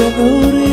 alrededor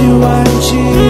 rejuancina Escadolia